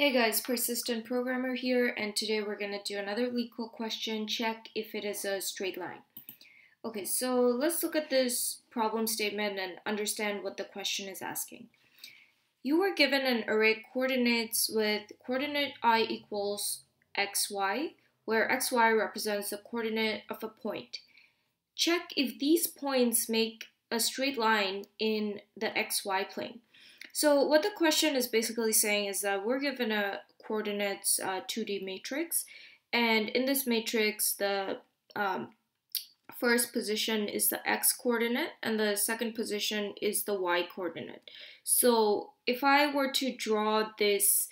Hey guys, Persistent Programmer here, and today we're going to do another LeetCode question, check if it is a straight line. Okay, so let's look at this problem statement and understand what the question is asking. You were given an array coordinates with coordinate i equals xy, where xy represents the coordinate of a point. Check if these points make a straight line in the xy plane. So what the question is basically saying is that we're given a coordinates uh, 2D matrix, and in this matrix, the um, first position is the x coordinate, and the second position is the y coordinate. So if I were to draw this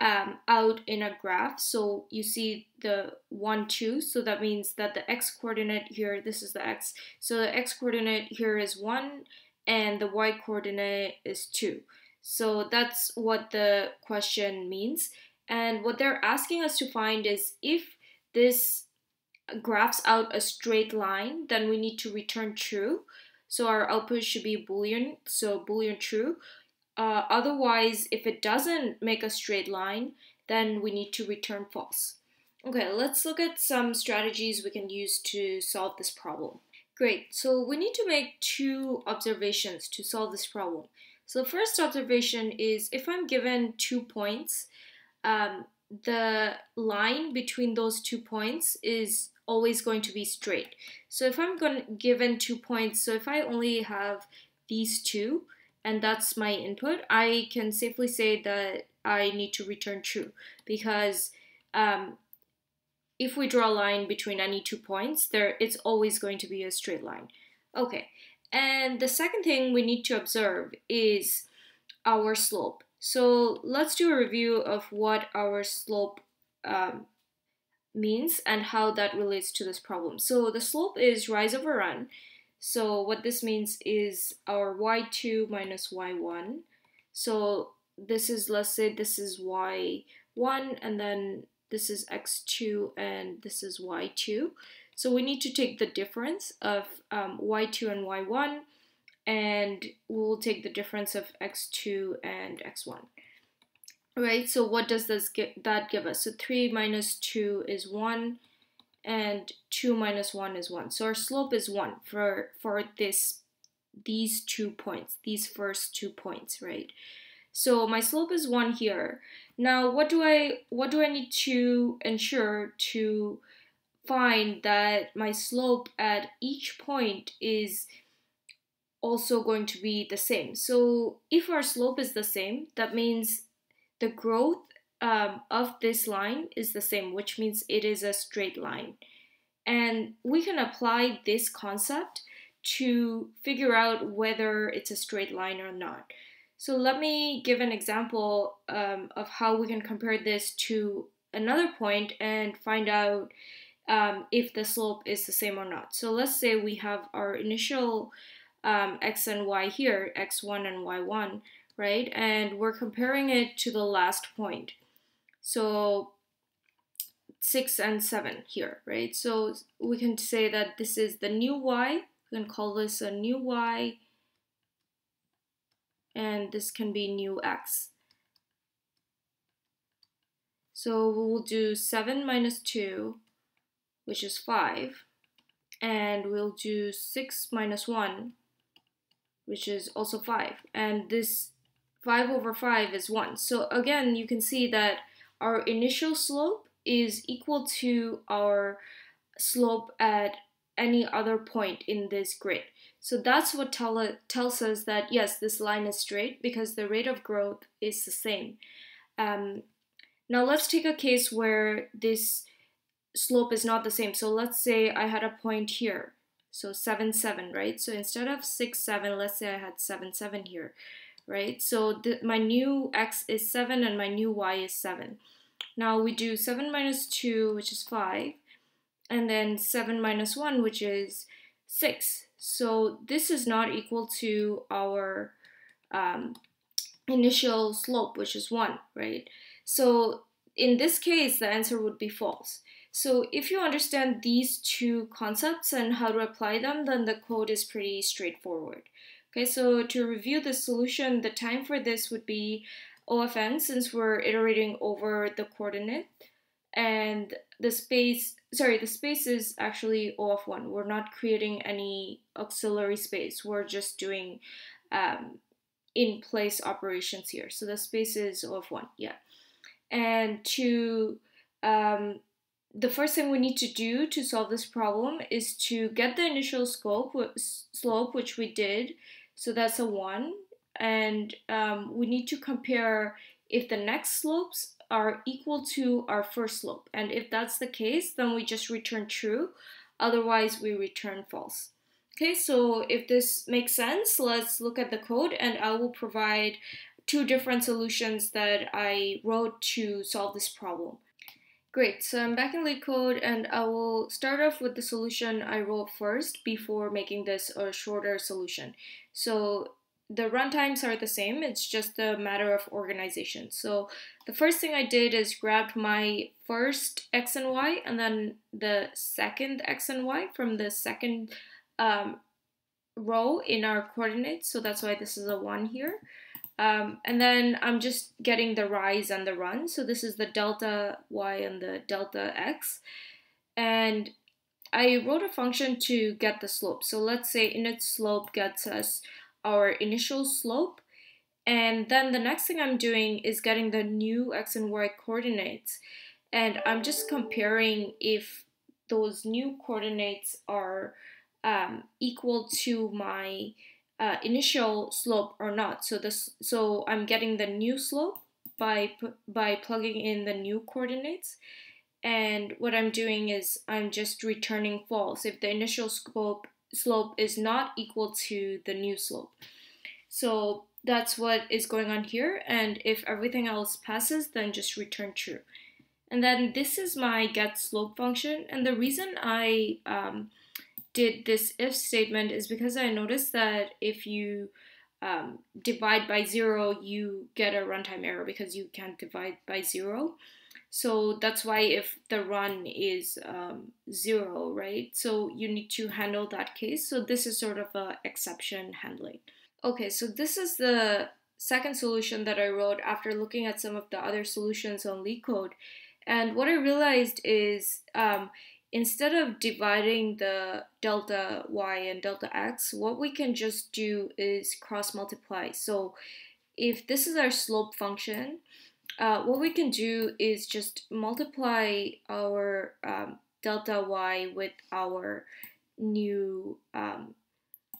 um, out in a graph, so you see the 1, 2, so that means that the x coordinate here, this is the x, so the x coordinate here is 1, and the y coordinate is 2. So that's what the question means. And what they're asking us to find is if this graphs out a straight line, then we need to return true. So our output should be boolean, so boolean true. Uh, otherwise, if it doesn't make a straight line, then we need to return false. Okay, let's look at some strategies we can use to solve this problem. Great, so we need to make two observations to solve this problem. So the first observation is if I'm given two points, um, the line between those two points is always going to be straight. So if I'm given two points, so if I only have these two, and that's my input, I can safely say that I need to return true because um, if we draw a line between any two points, there it's always going to be a straight line. Okay, and the second thing we need to observe is our slope. So let's do a review of what our slope um, means and how that relates to this problem. So the slope is rise over run. So what this means is our y2 minus y1. So this is, let's say this is y1 and then this is x2 and this is y2. So we need to take the difference of um, y2 and y1 and we'll take the difference of x2 and x1. Right, so what does this get, that give us? So 3 minus 2 is 1 and 2 minus 1 is 1. So our slope is 1 for, for this these two points, these first two points, right? So my slope is 1 here. Now what do I what do I need to ensure to find that my slope at each point is also going to be the same. So if our slope is the same, that means the growth um, of this line is the same, which means it is a straight line. And we can apply this concept to figure out whether it's a straight line or not. So let me give an example um, of how we can compare this to another point and find out um, if the slope is the same or not. So let's say we have our initial um, x and y here, x1 and y1, right? And we're comparing it to the last point. So 6 and 7 here, right? So we can say that this is the new y. We can call this a new y. And this can be new x. So we'll do 7 minus 2 which is 5. And we'll do 6 minus 1, which is also 5. And this 5 over 5 is 1. So again, you can see that our initial slope is equal to our slope at any other point in this grid. So that's what tell tells us that yes, this line is straight because the rate of growth is the same. Um, now let's take a case where this slope is not the same. So let's say I had a point here. So 7, 7, right? So instead of 6, 7, let's say I had 7, 7 here, right? So my new x is 7 and my new y is 7. Now we do 7 minus 2, which is 5, and then 7 minus 1, which is 6. So this is not equal to our um, initial slope, which is 1, right? So in this case, the answer would be false. So if you understand these two concepts and how to apply them, then the code is pretty straightforward. Okay, so to review the solution, the time for this would be OFN since we're iterating over the coordinate and the space sorry the space is actually O of 1 we're not creating any auxiliary space. We're just doing um, in place operations here. So the space is O of 1 yeah. And to um, the first thing we need to do to solve this problem is to get the initial scope slope which we did so that's a 1 and um, we need to compare if the next slopes are equal to our first slope. And if that's the case, then we just return true. Otherwise, we return false. Okay, so if this makes sense, let's look at the code and I will provide two different solutions that I wrote to solve this problem. Great, so I'm back in LeetCode and I will start off with the solution I wrote first before making this a shorter solution. So the runtimes are the same, it's just a matter of organization. So the first thing I did is grabbed my first x and y and then the second x and y from the second um, row in our coordinates. So that's why this is a 1 here. Um, and then I'm just getting the rise and the run. So this is the delta y and the delta x. And I wrote a function to get the slope. So let's say init slope gets us our initial slope. And then the next thing I'm doing is getting the new x and y coordinates. And I'm just comparing if those new coordinates are um, equal to my uh, initial slope or not. So this, so I'm getting the new slope by by plugging in the new coordinates. And what I'm doing is I'm just returning false if the initial slope slope is not equal to the new slope. So that's what is going on here. And if everything else passes, then just return true. And then this is my get slope function. And the reason I um, did this if statement is because I noticed that if you um, divide by zero, you get a runtime error because you can't divide by zero. So that's why if the run is um, zero, right? So you need to handle that case. So this is sort of a exception handling. Okay, so this is the second solution that I wrote after looking at some of the other solutions on LeetCode. And what I realized is um, instead of dividing the delta y and delta x, what we can just do is cross multiply. So if this is our slope function, uh, what we can do is just multiply our um, delta y with our new um,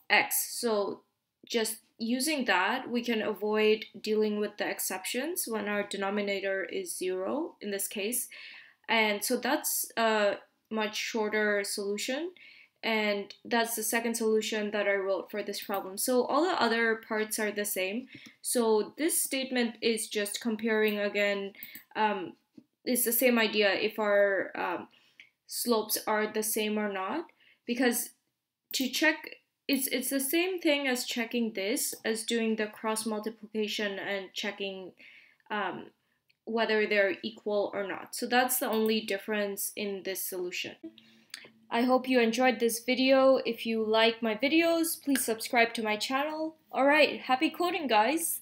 x. So just using that, we can avoid dealing with the exceptions when our denominator is zero in this case. And so that's a much shorter solution and that's the second solution that I wrote for this problem. So all the other parts are the same. So this statement is just comparing again, um, it's the same idea if our um, slopes are the same or not, because to check, it's, it's the same thing as checking this, as doing the cross multiplication and checking um, whether they're equal or not. So that's the only difference in this solution. I hope you enjoyed this video. If you like my videos, please subscribe to my channel. Alright, happy coding guys!